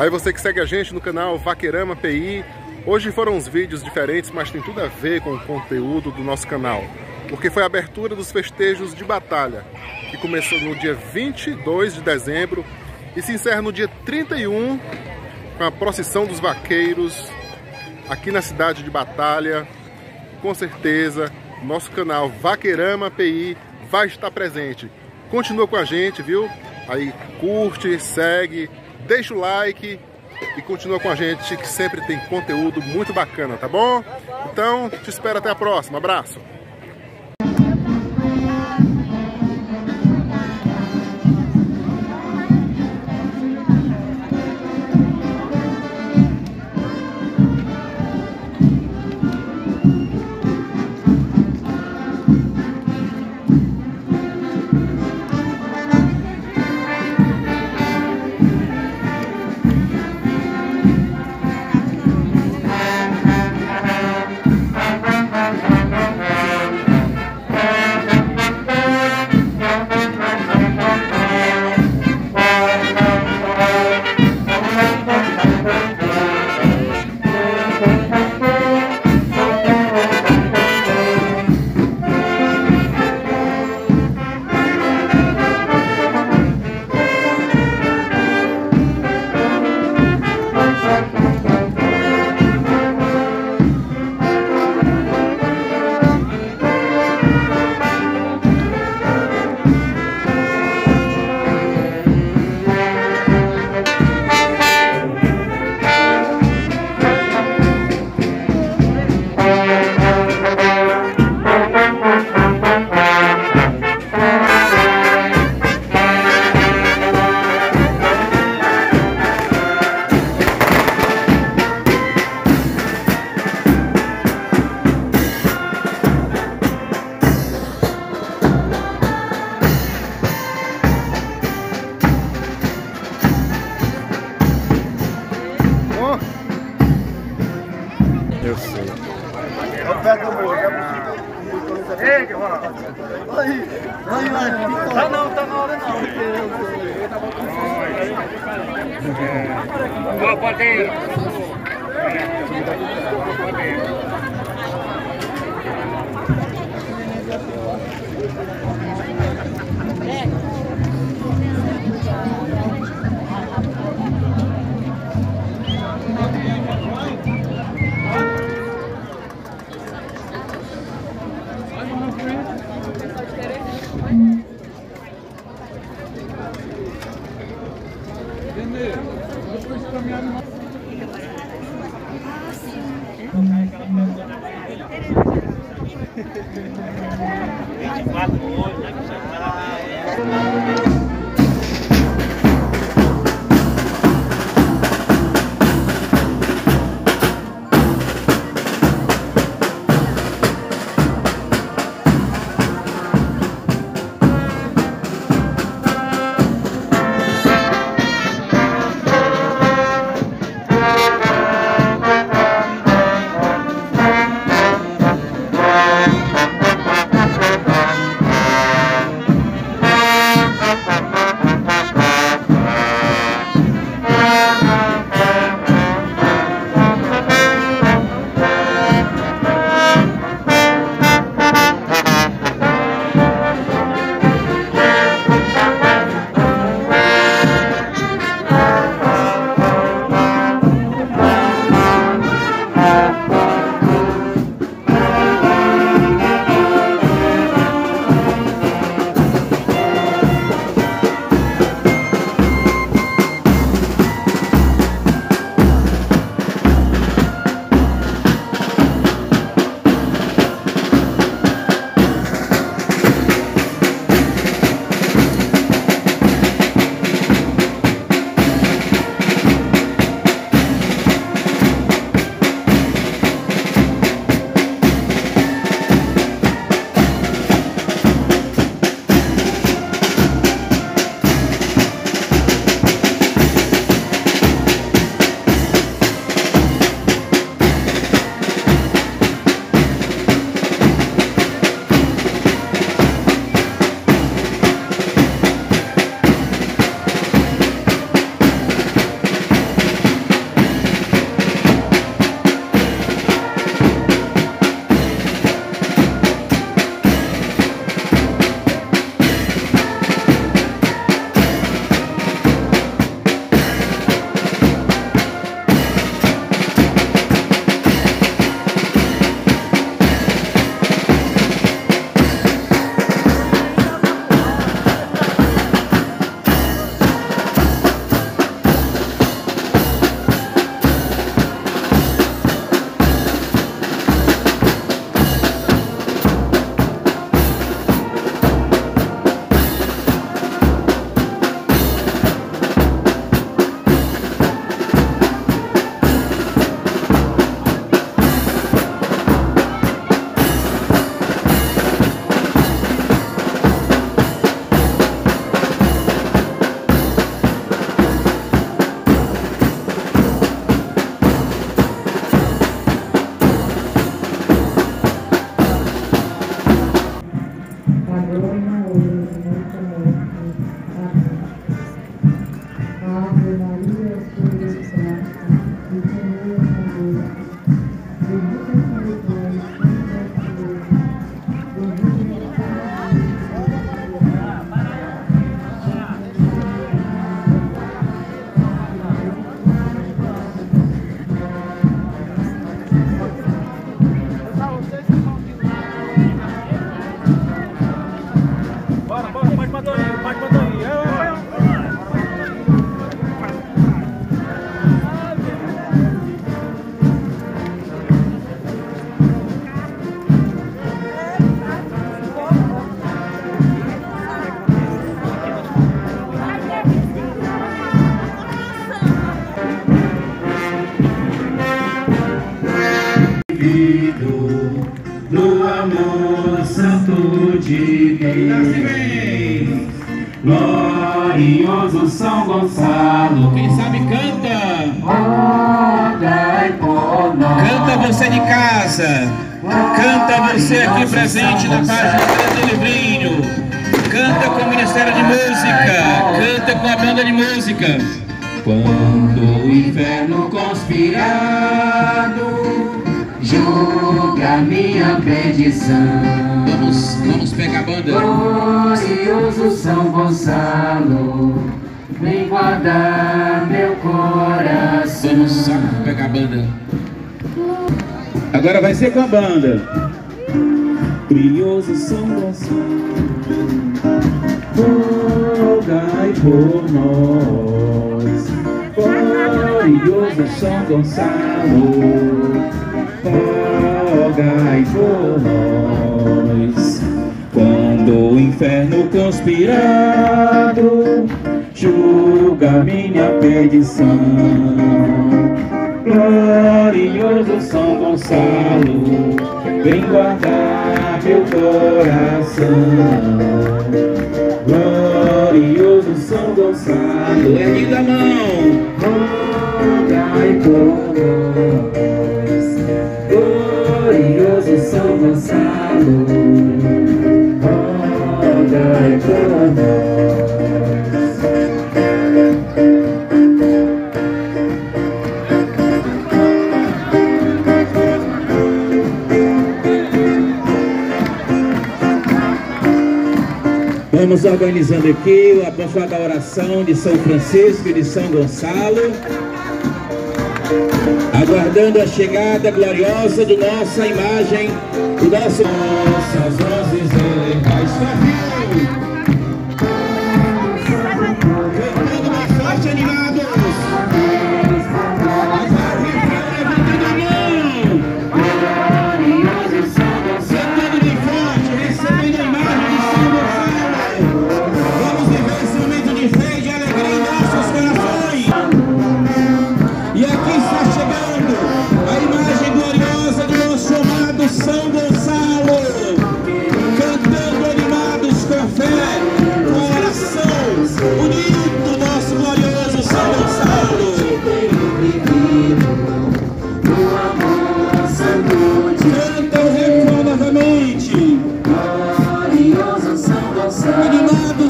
Aí você que segue a gente no canal Vaquerama PI, hoje foram uns vídeos diferentes, mas tem tudo a ver com o conteúdo do nosso canal. Porque foi a abertura dos festejos de batalha, que começou no dia 22 de dezembro e se encerra no dia 31 com a procissão dos vaqueiros aqui na cidade de Batalha. Com certeza, nosso canal Vaquerama PI vai estar presente. Continua com a gente, viu? Aí curte, segue, deixa o like e continua com a gente que sempre tem conteúdo muito bacana, tá bom? Então, te espero até a próxima. Abraço! Boa, pode. Vinte e quatro gols, né? Casa. Canta você aqui presente na página do Livrinho. Canta com o Ministério de Música. Canta com a banda de música. Quando o inferno conspirado julga minha perdição. Vamos, vamos pegar a banda. Glorioso São Gonçalo, vem guardar meu coração. Vamos pegar a banda. Agora vai ser com a banda. Glorioso São Gonçalo, rogai por nós. Glorioso São Gonçalo, rogai por nós. Quando o inferno conspirado julga minha perdição. Glorioso São Gonçalo, vem guardar meu coração. Glorioso São Gonçalo, ergue a mão, rogai por nós. Glorioso São Gonçalo, Vamos organizando aqui o abençoado da oração de São Francisco e de São Gonçalo. Aguardando a chegada gloriosa de nossa imagem, do nosso... Nossas vozes elevadas. Cantando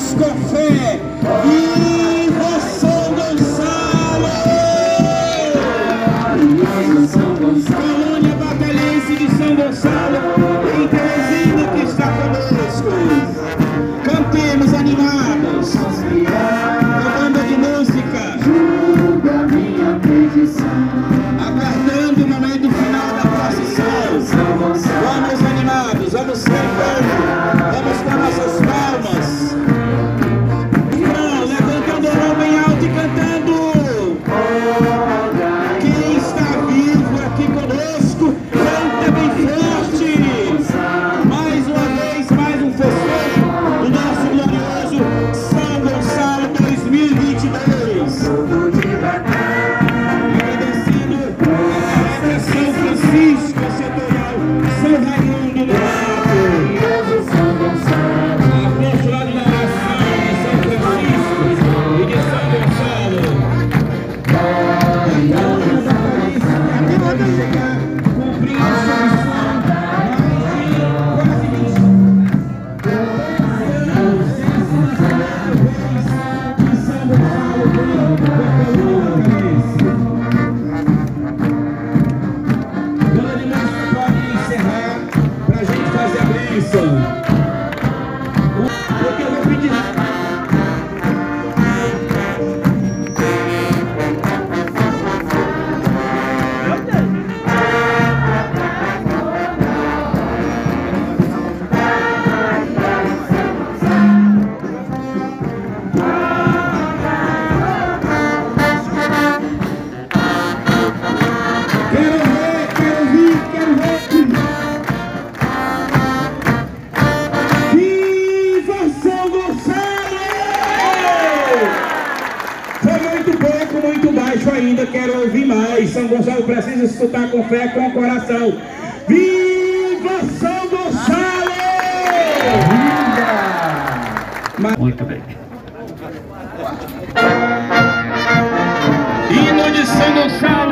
buscam fé. Escutar com fé, com o coração. Viva São Gonçalo! Muito bem. Hino de São Gonçalo,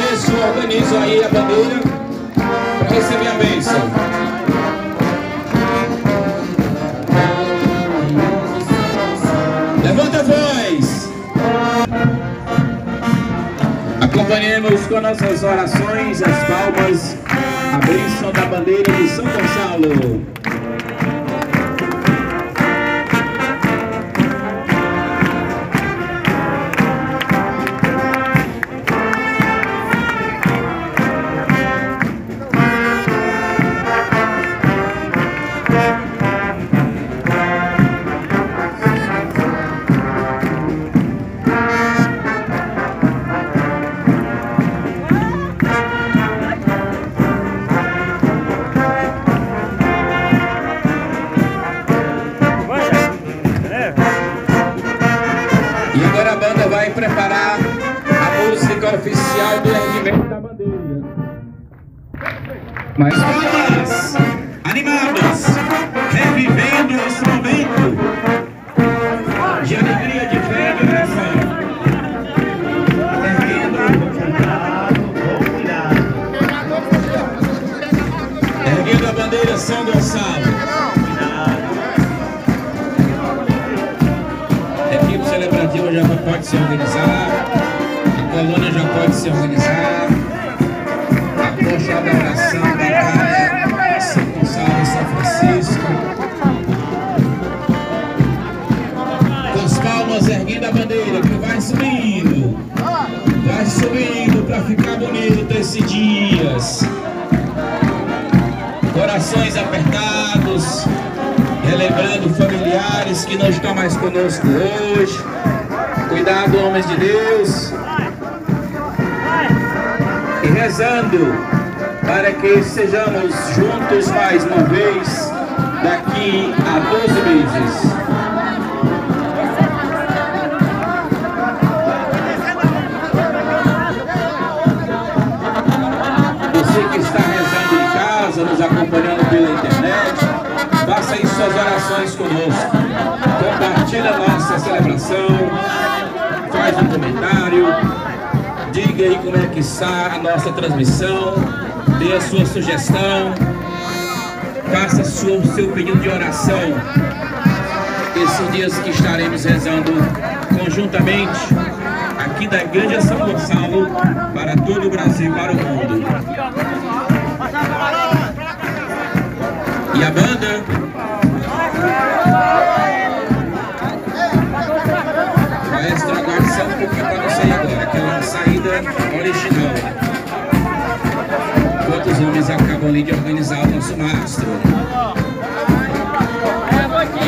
Organizam aí a bandeira para receber a bênção. Levanta a voz. Acompanhemos com nossas orações as palmas, a bênção da bandeira de São Gonçalo. Mais palmas, animados, revivendo esse momento de alegria, de fé de oração. Erguendo, a bandeira São Gonçalo. A equipe celebrativa já pode se organizar, a colônia já pode se organizar, a poxa da oração a bandeira que vai subindo, vai subindo para ficar bonito esses dias. Corações apertados, relembrando familiares que não estão mais conosco hoje. Cuidado, homens de Deus. E rezando para que sejamos juntos mais uma vez daqui a 12 meses. Suas orações conosco. Compartilha nossa celebração, faz um comentário, diga aí como é que está a nossa transmissão, dê a sua sugestão, faça o seu pedido de oração. Esses dias que estaremos rezando conjuntamente aqui da Igreja São Gonçalo para todo o Brasil para o mundo. De organizar o nosso mastro.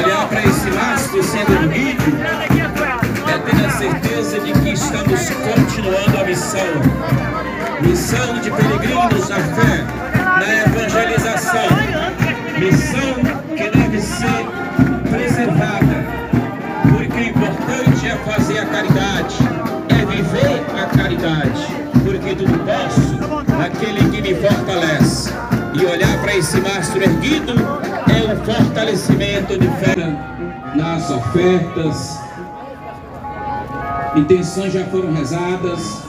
Olhar para esse mastro sendo erguido é ter a certeza de que estamos continuando a missão. Missão de peregrinos na fé, na evangelização. Missão que deve ser preservada. Porque o importante é fazer a caridade, é viver a caridade. Porque tudo posso esse mastro erguido é um fortalecimento de fé nas ofertas. Intenções já foram rezadas.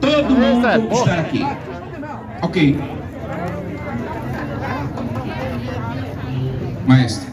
Todo mundo está aqui. Ok. Maestro.